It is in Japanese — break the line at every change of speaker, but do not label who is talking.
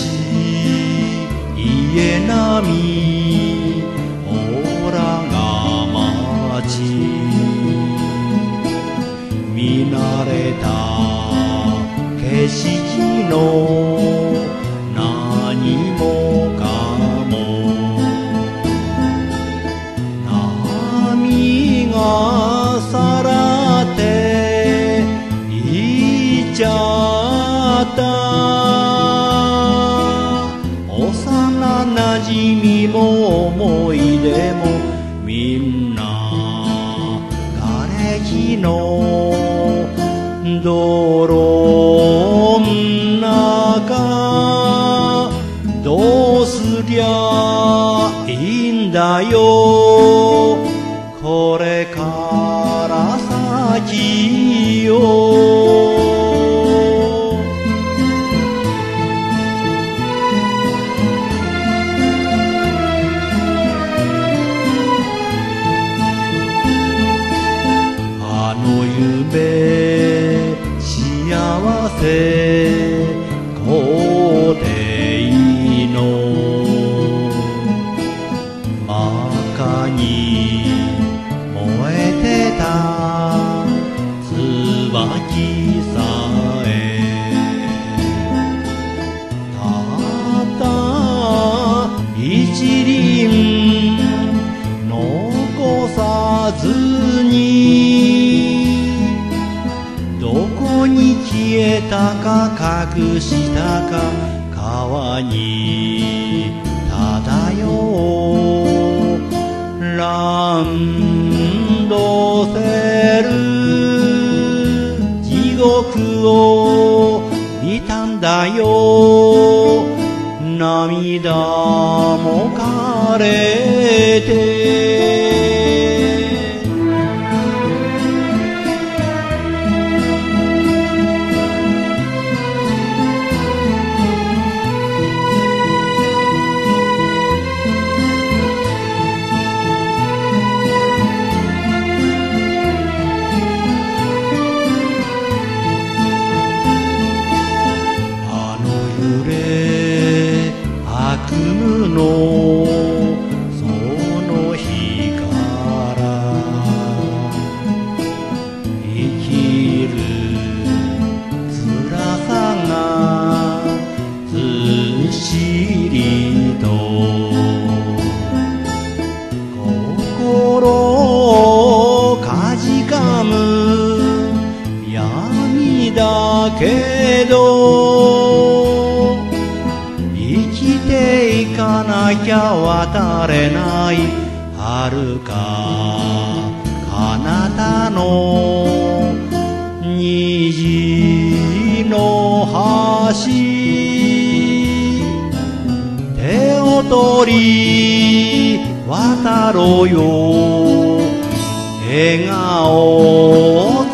い家並みおらががち。見慣れた景色の何もかも。波が思い出もみんな瓦礫の泥ん中どうすりゃいいんだよ。これから先幸せ皇帝の。真赤に燃えてた椿さえたか隠したか川に漂うランドセル地獄を見たんだよ涙も枯れだけど生きていかなきゃ渡れない遥か彼方の虹の橋。手を取り渡ろうよ。笑顔